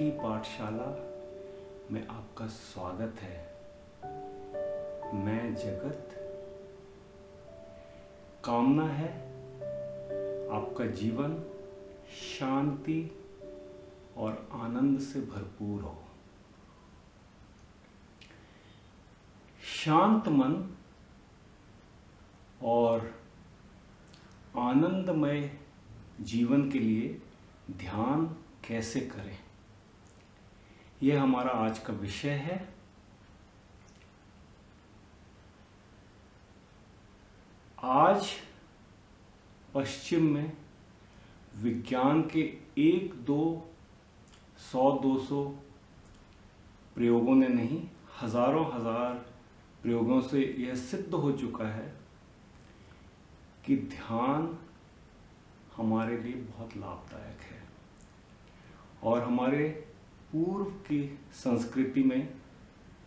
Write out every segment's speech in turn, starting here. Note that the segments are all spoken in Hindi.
पाठशाला में आपका स्वागत है। मैं जगत। कामना है आपका जीवन शांति और आनंद से भरपूर हो। शांत मन और आनंदमय जीवन के लिए ध्यान कैसे करें? यह हमारा आज का विषय है। आज पश्चिम में विज्ञान के एक दो सौ दो सौ प्रयोगों ने नहीं, हज़ारों हज़ार प्रयोगों से यह सिद्ध हो चुका है कि ध्यान हमारे लिए बहुत लाभदायक है और हमारे पूर्व की संस्कृति में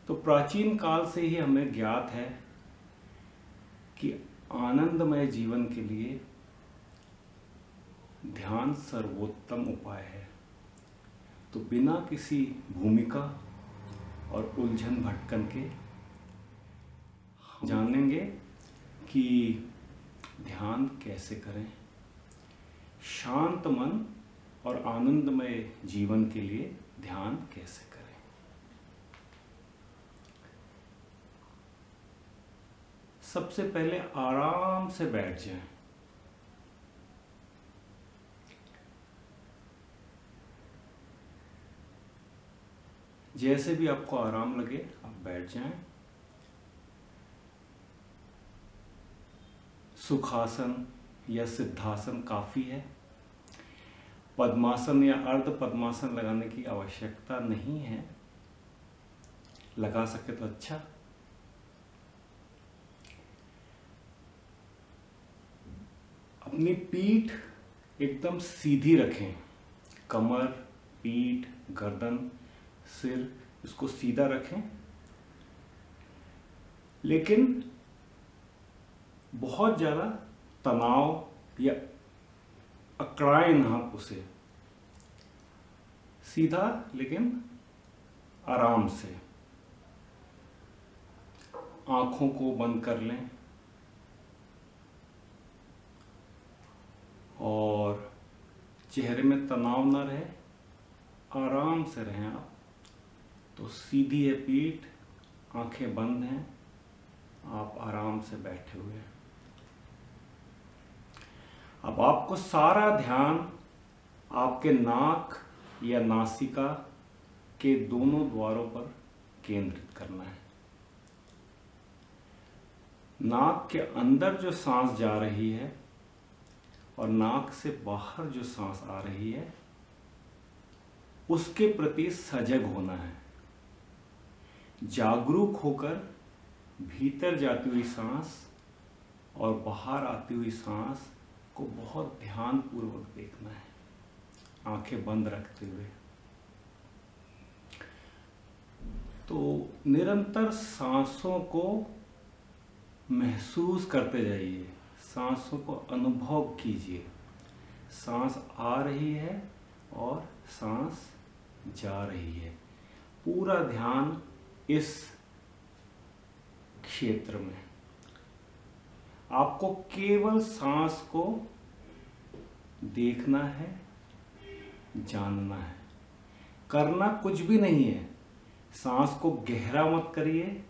तो प्राचीन काल से ही हमें ज्ञात है कि आनंदमय जीवन के लिए ध्यान सर्वोत्तम उपाय है। तो बिना किसी भूमिका और उलझन भटकन के जानेंगे कि ध्यान कैसे करें। शांत मन और आनंदमय जीवन के लिए ध्यान कैसे करें? सबसे पहले आराम से बैठ जाएँ। जैसे भी आपको आराम लगे, आप बैठ जाएँ। सुखासन या सिद्धासन काफ़ी है। पद्मासन या अर्ध पद्मासन लगाने की आवश्यकता नहीं है। लगा सके तो अच्छा। अपनी पीठ एकदम सीधी रखें। कमर, पीठ, गर्दन, सिर, इसको सीधा रखें। लेकिन बहुत ज़्यादा तनाव या अकड़ाए ना उसे। सीधा लेकिन आराम से। आँखों को बंद कर लें। और चेहरे में तनाव ना रहे, आराम से रहें आप। तो सीधी है पीठ, आँखें बंद हैं, आप आराम से बैठे हुए हैं। अब आपको सारा ध्यान आपके नाक या नासिका के दोनों द्वारों पर केंद्रित करना है। नाक के अंदर जो सांस जा रही है और नाक से बाहर जो सांस आ रही है, उसके प्रति सजग होना है। जागरूक होकर भीतर जाती हुई सांस और बाहर आती हुई सांस को बहुत ध्यान पूर्वक देखना है। आँखें बंद रखते हुए। तो निरंतर सांसों को महसूस करते जाइए। सांसों को अनुभव कीजिए। सांस आ रही है और सांस जा रही है। पूरा ध्यान इस क्षेत्र में। आपको केवल सांस को देखना है, जानना है। करना कुछ भी नहीं है। सांस को गहरा मत करिए,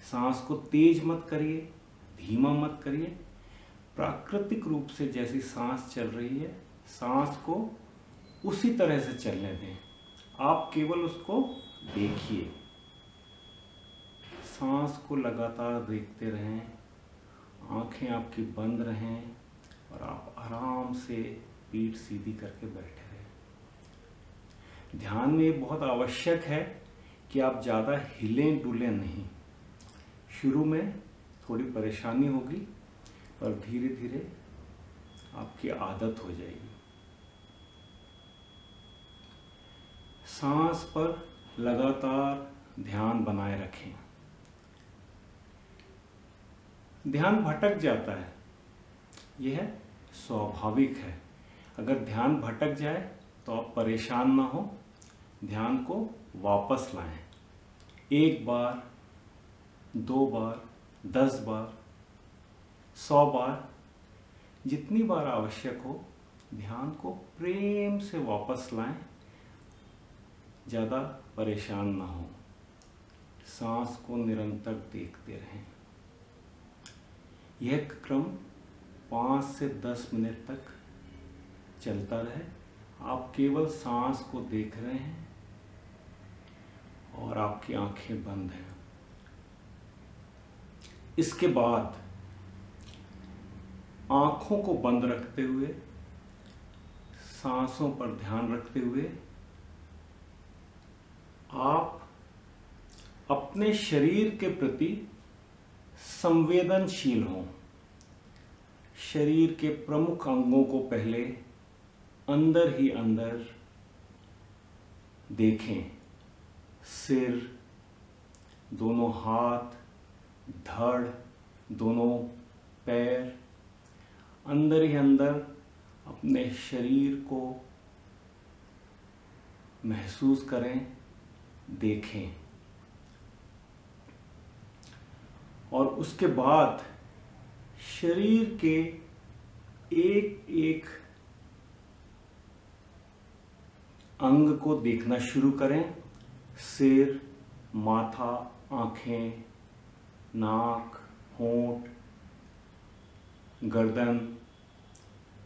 सांस को तेज मत करिए, धीमा मत करिए। प्राकृतिक रूप से जैसी सांस चल रही है, सांस को उसी तरह से चलने दें। आप केवल उसको देखिए। सांस को लगातार देखते रहें। आँखें आपकी बंद रहें और आप आराम से पीठ सीधी करके बैठे रहें। ध्यान में बहुत आवश्यक है कि आप ज़्यादा हिलें डुलें नहीं। शुरू में थोड़ी परेशानी होगी, पर धीरे धीरे आपकी आदत हो जाएगी। सांस पर लगातार ध्यान बनाए रखें। ध्यान भटक जाता है, यह स्वाभाविक है। अगर ध्यान भटक जाए तो आप परेशान ना हो, ध्यान को वापस लाएँ। एक बार, दो बार, दस बार, सौ बार, जितनी बार आवश्यक हो, ध्यान को प्रेम से वापस लाएँ। ज़्यादा परेशान ना हो। सांस को निरंतर देखते रहें। यह क्रम पाँच से दस मिनट तक चलता रहे। आप केवल सांस को देख रहे हैं और आपकी आँखें बंद हैं। इसके बाद आँखों को बंद रखते हुए, सांसों पर ध्यान रखते हुए, आप अपने शरीर के प्रति संवेदनशील हों। शरीर के प्रमुख अंगों को पहले अंदर ही अंदर देखें। सिर, दोनों हाथ, धड़, दोनों पैर, अंदर ही अंदर अपने शरीर को महसूस करें, देखें। और उसके बाद शरीर के एक एक अंग को देखना शुरू करें। सिर, माथा, आँखें, नाक, होंठ, गर्दन,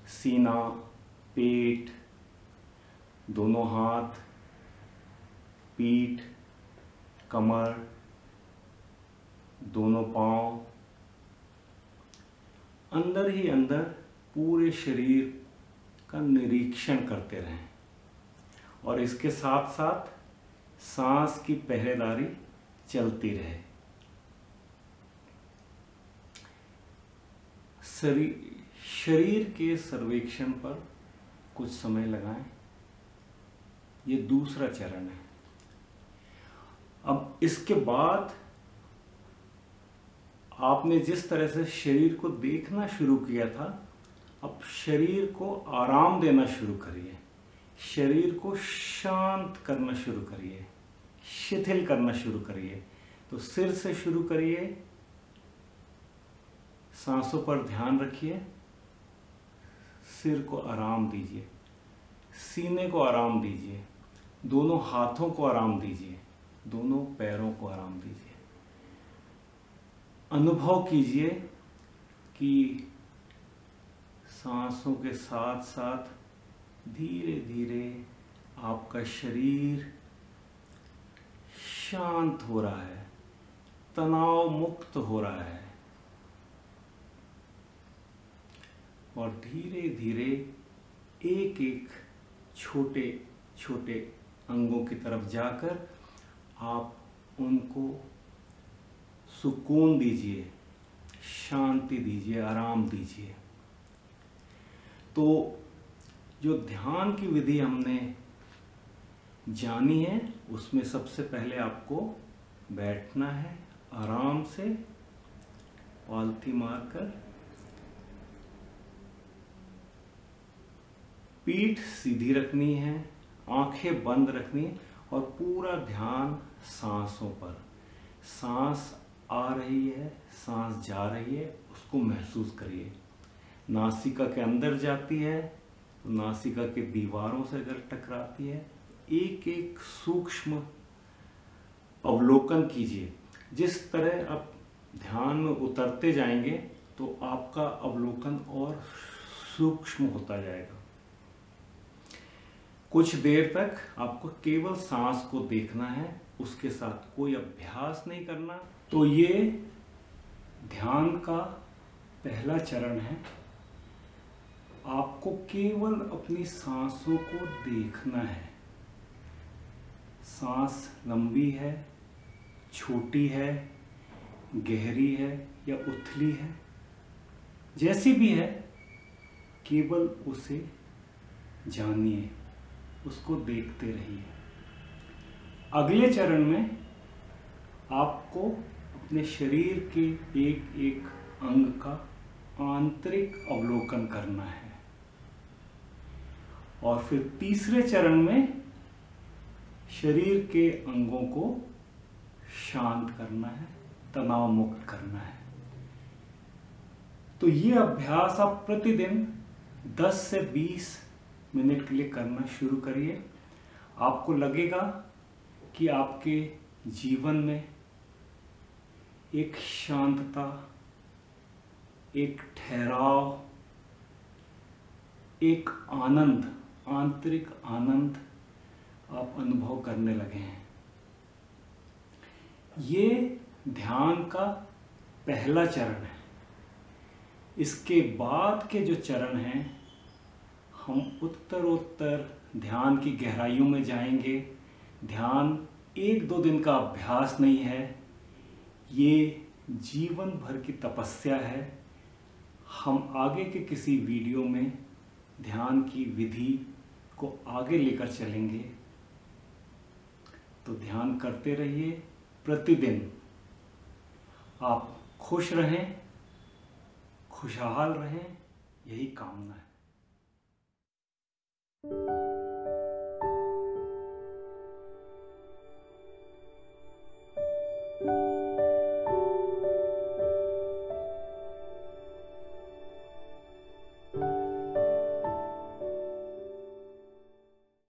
सीना, पेट, दोनों हाथ, पीठ, कमर दोनों पाँव अंदर ही अंदर पूरे शरीर का निरीक्षण करते रहें। और इसके साथ साथ सांस की पहरेदारी चलती रहे। शरीर के सर्वेक्षण पर कुछ समय लगाएँ। ये दूसरा चरण है। अब इसके बाद आपने जिस तरह से शरीर को देखना शुरू किया था, अब शरीर को आराम देना शुरू करिए। शरीर को शांत करना शुरू करिए। शिथिल करना शुरू करिए। तो सिर से शुरू करिए। सांसों पर ध्यान रखिए। सिर को आराम दीजिए। सीने को आराम दीजिए। दोनों हाथों को आराम दीजिए। दोनों पैरों को आराम दीजिए। अनुभव कीजिए कि सांसों के साथ साथ धीरे धीरे आपका शरीर शांत हो रहा है, तनाव मुक्त हो रहा है। और धीरे धीरे एक एक छोटे छोटे अंगों की तरफ़ जाकर आप उनको सुकून दीजिए, शांति दीजिए, आराम दीजिए। तो जो ध्यान की विधि हमने जानी है, उसमें सबसे पहले आपको बैठना है, आराम से, पालथी मारकर। पीठ सीधी रखनी है, आँखें बंद रखनी है और पूरा ध्यान सांसों पर। सांस आ रही है, सांस जा रही है, उसको महसूस करिए। नासिका के अंदर जाती है तो नासिका के दीवारों से अगर टकराती है एक एक सूक्ष्म अवलोकन कीजिए। जिस तरह आप ध्यान में उतरते जाएँगे तो आपका अवलोकन और सूक्ष्म होता जाएगा। कुछ देर तक आपको केवल सांस को देखना है, उसके साथ कोई अभ्यास नहीं करना तो ये ध्यान का पहला चरण है। आपको केवल अपनी सांसों को देखना है। सांस लंबी है, छोटी है, गहरी है या उथली है, जैसी भी है, केवल उसे जानिए, उसको देखते रहिए। अगले चरण में आपको अपने शरीर के एक एक अंग का आंतरिक अवलोकन करना है। और फिर तीसरे चरण में शरीर के अंगों को शांत करना है, तनाव मुक्त करना है। तो ये अभ्यास आप प्रतिदिन 10 से 20 मिनट के लिए करना शुरू करिए। आपको लगेगा कि आपके जीवन में एक शांतता, एक ठहराव, एक आनंद, आंतरिक आनंद आप अनुभव करने लगे हैं। ये ध्यान का पहला चरण है। इसके बाद के जो चरण हैं, हम उत्तरोत्तर ध्यान की गहराइयों में जाएँगे। ध्यान एक दो दिन का अभ्यास नहीं है ये जीवन भर की तपस्या है। हम आगे के किसी वीडियो में ध्यान की विधि को आगे लेकर चलेंगे। तो ध्यान करते रहिए प्रतिदिन। आप खुश रहें, खुशहाल रहें, यही कामना है।